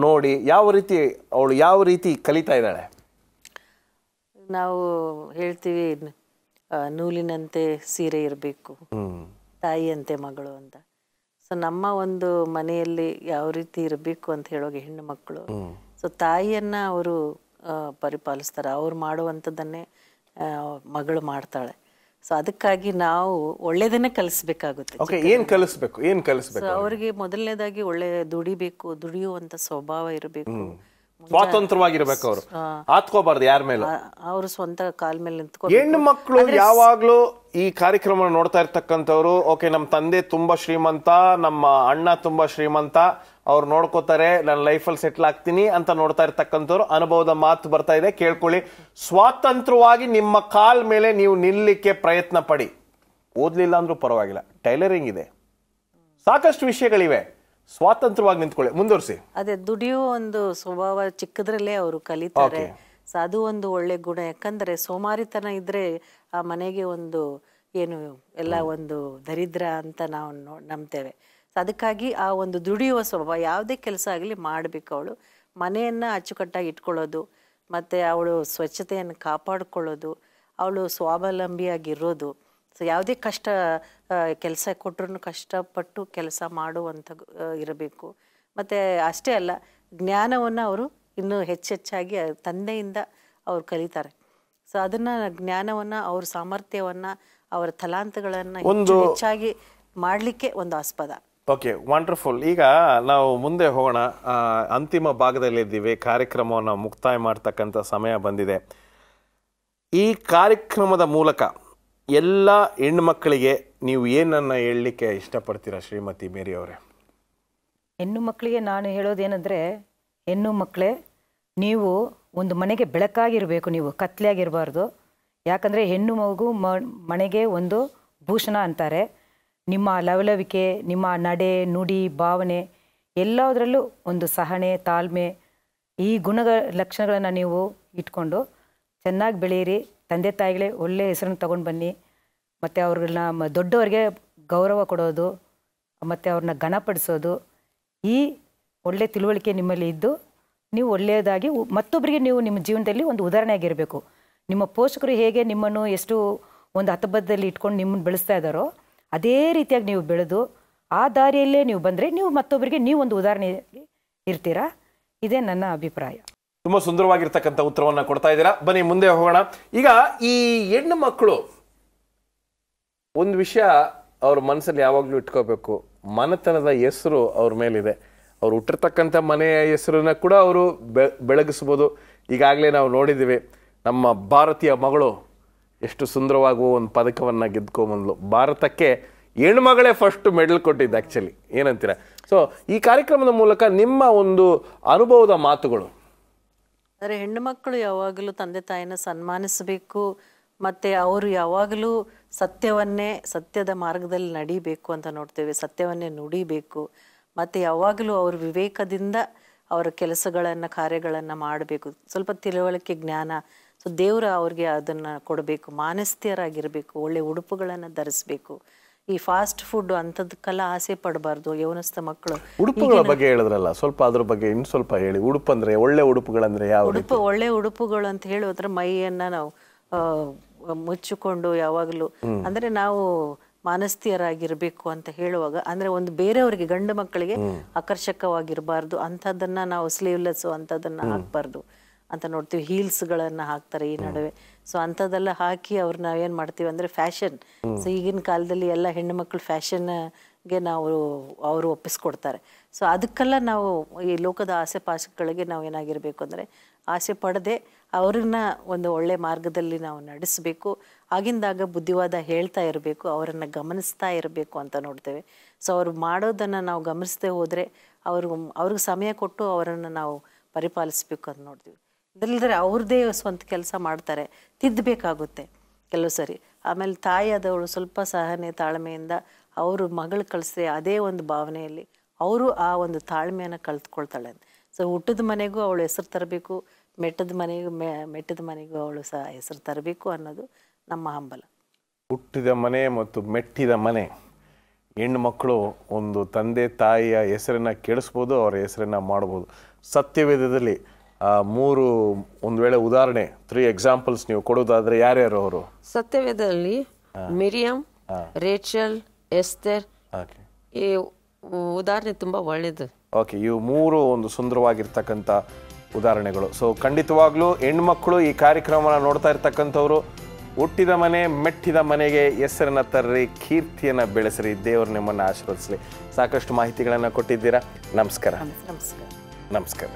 ನೋಡಿ ಯಾವ ರೀತಿ ಅವಳು ಯಾವ ರೀತಿ ಕಲಿತಾ ಇದ್ದಾಳೆ? ನಾವು ಹೇಳ್ತೀವಿ ನೂಲಿನಂತೆ ಸೀರೆ ಇರಬೇಕು ತಾಯಿಯಂತೆ ಮಗಳು ಅಂತ. ಸೊ ನಮ್ಮ ಒಂದು ಮನೆಯಲ್ಲಿ ಯಾವ ರೀತಿ ಇರಬೇಕು ಅಂತ ಹೇಳೋಗೆ ಹೆಣ್ಣು ಮಕ್ಕಳು ಸೊ ತಾಯಿಯನ್ನ ಅವರು ಪರಿಪಾಲಿಸ್ತಾರೆ. ಅವ್ರು ಮಾಡುವಂಥದ್ದನ್ನೇ ಮಗಳು ಮಾಡ್ತಾಳೆ. ಸೊ ಅದಕ್ಕಾಗಿ ನಾವು ಒಳ್ಳೇದನ್ನೇ ಕಲಿಸ್ಬೇಕಾಗುತ್ತೆ ಓಕೆ ಏನ್ ಕಲಿಸ್ಬೇಕು? ಏನ್ ಕಲಿಸ್ಬೇಕು ಅವರಿಗೆ ಮೊದಲನೇದಾಗಿ ಒಳ್ಳೆ ದುಡಿಬೇಕು ದುಡಿಯುವಂತ ಸ್ವಭಾವ ಇರಬೇಕು. ಸ್ವಾತಂತ್ರ್ಯವಾಗಿರ್ಬೇಕು ಅವರು. ಆತ್ಕೋಬಾರ್ದು ಯಾರ ಮೇಲೂ. ಅವರು ಸ್ವಂತ ಕಾಲ್ ಮೇಲೆ ನಿಂತ್ಕೊ ಹೆಣ್ಣು ಮಕ್ಕಳು ಯಾವಾಗ್ಲೂ ಈ ಕಾರ್ಯಕ್ರಮ ನೋಡ್ತಾ ಇರ್ತಕ್ಕಂಥವ್ರು ಓಕೆ ನಮ್ಮ ತಂದೆ ತುಂಬಾ ಶ್ರೀಮಂತ ನಮ್ಮ ಅಣ್ಣ ತುಂಬಾ ಶ್ರೀಮಂತ ಅವ್ರು ನೋಡ್ಕೋತಾರೆ ನನ್ನ ಲೈಫಲ್ಲಿ ಸೆಟ್ಲ್ ಆಗ್ತೀನಿ ಅಂತ ನೋಡ್ತಾ ಇರ್ತಕ್ಕಂಥವ್ರು ಅನುಭವದ ಮಾತು ಬರ್ತಾ ಇದೆ. ಕೇಳ್ಕೊಳ್ಳಿ. ಸ್ವಾತಂತ್ರ್ಯವಾಗಿ ನಿಮ್ಮ ಕಾಲ್ ಮೇಲೆ ನೀವು ನಿಲ್ಲಕ್ಕೆ ಪ್ರಯತ್ನ ಪಡಿ. ಓದ್ಲಿಲ್ಲ ಅಂದ್ರೂ ಪರವಾಗಿಲ್ಲ. ಟೈಲರಿಂಗ್ ಇದೆ. ಸಾಕಷ್ಟು ವಿಷಯಗಳಿವೆ. ಸ್ವಾತಂತ್ರ್ಯವಾಗಿ ನಿಂತ್ಕೊಳ್ಳಿ. ಮುಂದುವರಿಸಿ. ಅದೇ ದುಡಿಯುವ ಒಂದು ಸ್ವಭಾವ ಚಿಕ್ಕದ್ರಲ್ಲೇ ಅವರು ಕಲಿತಾರೆ. ಅದು ಒಂದು ಒಳ್ಳೆ ಗುಣ. ಯಾಕಂದ್ರೆ ಸೋಮಾರಿತನ ಇದ್ರೆ ಆ ಮನೆಗೆ ಒಂದು ಏನು ಎಲ್ಲ ಒಂದು ದರಿದ್ರ ಅಂತ ನಾವು ನೋ- ನಂಬ್ತೇವೆ. ಅದಕ್ಕಾಗಿ ಆ ಒಂದು ದುಡಿಯುವ ಸ್ವಭಾವ ಯಾವುದೇ ಕೆಲಸ ಆಗಲಿ ಮಾಡಬೇಕು ಅವಳು. ಮನೆಯನ್ನ ಅಚ್ಚುಕಟ್ಟಾಗಿ ಇಟ್ಕೊಳ್ಳೋದು ಮತ್ತೆ ಅವಳು ಸ್ವಚ್ಛತೆಯನ್ನು ಕಾಪಾಡಿಕೊಳ್ಳೋದು ಅವಳು ಸ್ವಾವಲಂಬಿಯಾಗಿರೋದು. ಸೊ ಯಾವುದೇ ಕಷ್ಟ ಕೆಲಸ ಕೊಟ್ಟರು ಕಷ್ಟಪಟ್ಟು ಕೆಲಸ ಮಾಡುವಂಥ ಇರಬೇಕು. ಮತ್ತು ಅಷ್ಟೇ ಅಲ್ಲ ಜ್ಞಾನವನ್ನು ಅವರು ಇನ್ನೂ ಹೆಚ್ಚೆಚ್ಚಾಗಿ ತಂದೆಯಿಂದ ಅವ್ರು ಕಲಿತಾರೆ. ಸೊ ಅದನ್ನು ಜ್ಞಾನವನ್ನು ಅವ್ರ ಸಾಮರ್ಥ್ಯವನ್ನು ಅವರ ತಲಾಂತಗಳನ್ನು ಹೆಚ್ಚು ಹೆಚ್ಚಾಗಿ ಮಾಡಲಿಕ್ಕೆ ಒಂದು ಆಸ್ಪದ. ಓಕೆ ವಂಡರ್ಫುಲ್ ಈಗ ನಾವು ಮುಂದೆ ಹೋಗೋಣ. ಅಂತಿಮ ಅಂತಿಮ ಭಾಗದಲ್ಲಿದ್ದೀವಿ. ಕಾರ್ಯಕ್ರಮವನ್ನು ಮುಕ್ತಾಯ ಮಾಡ್ತಕ್ಕಂಥ ಸಮಯ ಬಂದಿದೆ. ಈ ಕಾರ್ಯಕ್ರಮದ ಮೂಲಕ ಎಲ್ಲ ಹೆಣ್ಮಕ್ಕಳಿಗೆ ನೀವು ಏನನ್ನ ಹೇಳಲಿಕ್ಕೆ ಇಷ್ಟಪಡ್ತೀರಾ ಶ್ರೀಮತಿ ಮೇರಿ ಅವರೇ? ಹೆಣ್ಣು ಮಕ್ಕಳಿಗೆ ನಾನು ಹೇಳೋದೇನೆಂದರೆ, ಹೆಣ್ಣು ಮಕ್ಕಳೇ, ನೀವು ಒಂದು ಮನೆಗೆ ಬೆಳಕಾಗಿರಬೇಕು ನೀವು, ಕತ್ಲೆಯಾಗಿರಬಾರ್ದು. ಯಾಕಂದರೆ ಹೆಣ್ಣು ಮಗು ಮನೆಗೆ ಒಂದು ಭೂಷಣ ಅಂತಾರೆ. ನಿಮ್ಮ ಲವಲವಿಕೆ, ನಿಮ್ಮ ನಡೆ, ನುಡಿ, ಭಾವನೆ ಎಲ್ಲದರಲ್ಲೂ ಒಂದು ಸಹನೆ, ತಾಳ್ಮೆ ಈ ಗುಣಗಳ ಲಕ್ಷಣಗಳನ್ನು ನೀವು ಇಟ್ಕೊಂಡು ಚೆನ್ನಾಗಿ ಬೆಳೆಯಿರಿ. ತಂದೆ, ತಾಯಿಗಳೇ ಒಳ್ಳೆ ಹೆಸರನ್ನು ತೊಗೊಂಡು ಬನ್ನಿ. ಮತ್ತು ಅವ್ರನ್ನ ದೊಡ್ಡವರಿಗೆ ಗೌರವ ಕೊಡೋದು, ಮತ್ತು ಅವ್ರನ್ನ ಗಣಪಡಿಸೋದು ಈ ಒಳ್ಳೆ ತಿಳುವಳಿಕೆ ನಿಮ್ಮಲ್ಲಿ ಇದ್ದು ನೀವು ಒಳ್ಳೆಯದಾಗಿ ಮತ್ತೊಬ್ಬರಿಗೆ ನೀವು ನಿಮ್ಮ ಜೀವನದಲ್ಲಿ ಒಂದು ಉದಾಹರಣೆಯಾಗಿರಬೇಕು. ನಿಮ್ಮ ಪೋಷಕರು ಹೇಗೆ ನಿಮ್ಮನ್ನು ಎಷ್ಟು ಒಂದು ಹತಬದ್ಧದಲ್ಲಿ ಇಟ್ಕೊಂಡು ನಿಮ್ಮನ್ನು ಬೆಳೆಸ್ತಾ ಇದ್ದಾರೋ ಅದೇ ರೀತಿಯಾಗಿ ನೀವು ಬೆಳೆದು ಆ ದಾರಿಯಲ್ಲೇ ನೀವು ಬಂದರೆ ನೀವು ಮತ್ತೊಬ್ಬರಿಗೆ ನೀವು ಒಂದು ಉದಾಹರಣೆ ಇರ್ತೀರಾ? ಇದೇ ನನ್ನ ಅಭಿಪ್ರಾಯ. ತುಂಬಾ ಸುಂದರವಾಗಿರ್ತಕ್ಕಂಥ ಉತ್ತರವನ್ನು ಕೊಡ್ತಾ ಇದ್ದೀರಾ? ಬನ್ನಿ, ಮುಂದೆ ಹೋಗೋಣ. ಈಗ ಈ ಹೆಣ್ಣು ಮಕ್ಕಳು ಒಂದು ವಿಷಯ ಅವ್ರ ಮನಸ್ಸಲ್ಲಿ ಯಾವಾಗಲೂ ಇಟ್ಕೋಬೇಕು. ಮನೆತನದ ಹೆಸರು ಅವ್ರ ಮೇಲಿದೆ. ಅವ್ರು ಹುಟ್ಟಿರ್ತಕ್ಕಂಥ ಮನೆಯ ಹೆಸರನ್ನ ಕೂಡ ಅವರು ಬೆಳಗಿಸ್ಬೋದು. ಈಗಾಗಲೇ ನಾವು ನೋಡಿದ್ದೀವಿ, ನಮ್ಮ ಭಾರತೀಯ ಮಗಳು ಎಷ್ಟು ಸುಂದರವಾಗುವ ಒಂದು ಪದಕವನ್ನು ಗೆದ್ಕೊಂಬಂದ್ಲು ಭಾರತಕ್ಕೆ ಹೆಣ್ಮಗಳೇ ಫಸ್ಟ್ ಮೆಡಲ್ ಕೊಟ್ಟಿದ್ದು ಆ್ಯಕ್ಚುಲಿ ಏನಂತೀರ? ಸೊ ಈ ಕಾರ್ಯಕ್ರಮದ ಮೂಲಕ ನಿಮ್ಮ ಒಂದು ಅನುಭವದ ಮಾತುಗಳು. ಆದರೆ ಹೆಣ್ಣು ಮಕ್ಕಳು ಯಾವಾಗಲೂ ತಂದೆ ತಾಯಿನ ಸನ್ಮಾನಿಸಬೇಕು, ಮತ್ತು ಅವರು ಯಾವಾಗಲೂ ಸತ್ಯವನ್ನೇ, ಸತ್ಯದ ಮಾರ್ಗದಲ್ಲಿ ನಡಿಬೇಕು ಅಂತ ನೋಡ್ತೇವೆ, ಸತ್ಯವನ್ನೇ ನುಡಿಬೇಕು, ಮತ್ತು ಯಾವಾಗಲೂ ಅವರು ವಿವೇಕದಿಂದ ಅವರ ಕೆಲಸಗಳನ್ನು, ಕಾರ್ಯಗಳನ್ನು ಮಾಡಬೇಕು. ಸ್ವಲ್ಪ ತಿಳುವಳಿಕೆ, ಜ್ಞಾನ ಸೊ ದೇವರು ಅವ್ರಿಗೆ ಅದನ್ನು ಕೊಡಬೇಕು ಮಾನಸ್ಥಿಯರಾಗಿರಬೇಕು ಒಳ್ಳೆ ಉಡುಪುಗಳನ್ನು ಧರಿಸಬೇಕು. ಈ ಫಾಸ್ಟ್ ಫುಡ್ ಅಂಥದಕ್ಕೆಲ್ಲ ಆಸೆ ಪಡಬಾರ್ದು ಯೌನಸ್ಥ ಮಕ್ಕಳು. ಉಡುಪುಗಳ ಬಗ್ಗೆ ಹೇಳಿದ್ರಲ್ಲ ಸ್ವಲ್ಪ ಅದ್ರ ಬಗ್ಗೆ ಇನ್ನು ಸ್ವಲ್ಪ ಹೇಳಿ. ಉಡುಪು ಅಂದ್ರೆ ಒಳ್ಳೆ ಉಡುಪುಗಳಂದ್ರೆ ಯಾವ ಉಡುಪು ಒಳ್ಳೆ ಉಡುಪುಗಳು ಅಂತ ಹೇಳೋದ್ರ ಮೈಯನ್ನ ನಾವು ಮುಚ್ಚಿಕೊಂಡು ಯಾವಾಗಲೂ. ಅಂದ್ರೆ ನಾವು ಮಾನಸ್ತಿಯರಾಗಿರ್ಬೇಕು ಅಂತ ಹೇಳುವಾಗ ಅಂದ್ರೆ ಒಂದು ಬೇರೆಯವರಿಗೆ ಗಂಡು ಮಕ್ಕಳಿಗೆ ಆಕರ್ಷಕವಾಗಿರಬಾರ್ದು ಅಂಥದ್ದನ್ನ ನಾವು ಸ್ಲೀವ್ಲೆಸ್ ಅಂತದನ್ನ ಹಾಕ್ಬಾರ್ದು. ಅಂತ ನೋಡ್ತೀವಿ. ಹೀಲ್ಸ್ಗಳನ್ನು ಹಾಕ್ತಾರೆ ಈ ನಡುವೆ. ಸೊ ಅಂಥದ್ದೆಲ್ಲ ಹಾಕಿ ಅವ್ರು ನಾವೇನು ಮಾಡ್ತೀವಿ ಅಂದರೆ ಫ್ಯಾಷನ್. ಸೊ ಈಗಿನ ಕಾಲದಲ್ಲಿ ಎಲ್ಲ ಹೆಣ್ಣು ಮಕ್ಕಳು ಫ್ಯಾಷನ್ಗೆ ನಾವು ಅವರು ಒಪ್ಪಿಸ್ಕೊಡ್ತಾರೆ. ಸೊ ಅದಕ್ಕೆಲ್ಲ ನಾವು ಈ ಲೋಕದ ಆಸೆ ಪಾಸಗಳಿಗೆ ನಾವು ಏನಾಗಿರಬೇಕು ಅಂದರೆ ಆಸೆ ಪಡದೆ ಅವ್ರನ್ನ ಒಂದು ಒಳ್ಳೆ ಮಾರ್ಗದಲ್ಲಿ ನಾವು ನಡೆಸಬೇಕು. ಆಗಿಂದಾಗ ಬುದ್ಧಿವಾದ ಹೇಳ್ತಾ ಇರಬೇಕು ಅವರನ್ನು ಗಮನಿಸ್ತಾ ಇರಬೇಕು ಅಂತ ನೋಡ್ತೇವೆ. ಸೊ ಅವ್ರು ಮಾಡೋದನ್ನು ನಾವು ಗಮನಿಸದೆ ಹೋದರೆ ಅವ್ರಿಗೆ ಅವ್ರಿಗೆ ಸಮಯ ಕೊಟ್ಟು ಅವರನ್ನು ನಾವು ಪರಿಪಾಲಿಸ್ಬೇಕು ಅಂತ ನೋಡ್ತೀವಿ. ಇದಲ್ಲದ್ರೆ ಅವ್ರದ್ದೇ ಸ್ವಂತ ಕೆಲಸ ಮಾಡ್ತಾರೆ. ತಿದ್ದಬೇಕಾಗುತ್ತೆ ಕೆಲವು ಸರಿ. ಆಮೇಲೆ ತಾಯಿ ಆದವಳು ಸ್ವಲ್ಪ ಸಹನೆ, ತಾಳ್ಮೆಯಿಂದ ಅವರು ಮಗಳು ಕಳಿಸಿದ್ರೆ ಅದೇ ಒಂದು ಭಾವನೆಯಲ್ಲಿ ಅವರು ಆ ಒಂದು ತಾಳ್ಮೆಯನ್ನು ಕಲ್ತ್ಕೊಳ್ತಾಳೆ ಸೊ ಹುಟ್ಟದ ಮನೆಗೂ ಅವಳು ಹೆಸರು ತರಬೇಕು, ಮೆಟ್ಟದ ಮನೆಗೂ ಮೆ, ಮೆಟ್ಟದ ಮನೆಗೂ ಅವಳು ಸಹ ಹೆಸರು ತರಬೇಕು ಅನ್ನೋದು ನಮ್ಮ ಹಂಬಲ. ಹುಟ್ಟಿದ ಮನೆ ಮತ್ತು ಮೆಟ್ಟಿದ ಮನೆ, ಹೆಣ್ಣು ಮಕ್ಕಳು ಒಂದು ತಂದೆ ತಾಯಿಯ ಹೆಸರನ್ನು ಕೇಳಿಸ್ಬೋದು, ಅವರ ಹೆಸರನ್ನು ಮಾಡ್ಬೋದು. ಸತ್ಯವೇದದಲ್ಲಿ ಮೂರು ಒಂದು ವೇಳೆ ಉದಾಹರಣೆ ತ್ರೀ ಎಕ್ಸಾಂಪಲ್ಸ್ ನೀವು ಕೊಡೋದಾದ್ರೆ ಯಾರ್ಯಾರು ಅವರು? ಸತ್ಯವೇದದಲ್ಲಿ ಮಿರಿಯಂ ರೇಚಲ್ ಎಸ್ತೆರ್. ಈ ಉದಾಹರಣೆ ತುಂಬಾ ಒಳ್ಳೇದು. ಓಕೆ ಇವು ಮೂರು ಒಂದು ಸುಂದರವಾಗಿರ್ತಕ್ಕಂಥ ಉದಾಹರಣೆಗಳು. ಸೊ ಖಂಡಿತವಾಗ್ಲೂ ಹೆಣ್ಮಕ್ಳು ಈ ಕಾರ್ಯಕ್ರಮನ ನೋಡ್ತಾ ಇರ್ತಕ್ಕಂಥವ್ರು ಹುಟ್ಟಿದ ಮನೆ ಮೆಟ್ಟಿದ ಮನೆಗೆ ಹೆಸರನ್ನ ತರ್ರಿ ಕೀರ್ತಿಯನ್ನ ಬೆಳೆಸ್ರಿ ದೇವರು ನಿಮ್ಮನ್ನ ಆಶೀರ್ವದಿಸಲಿ. ಸಾಕಷ್ಟು ಮಾಹಿತಿಗಳನ್ನು ಕೊಟ್ಟಿದ್ದೀರಾ. ನಮಸ್ಕಾರ. ನಮಸ್ಕಾರ. ನಮಸ್ಕಾರ.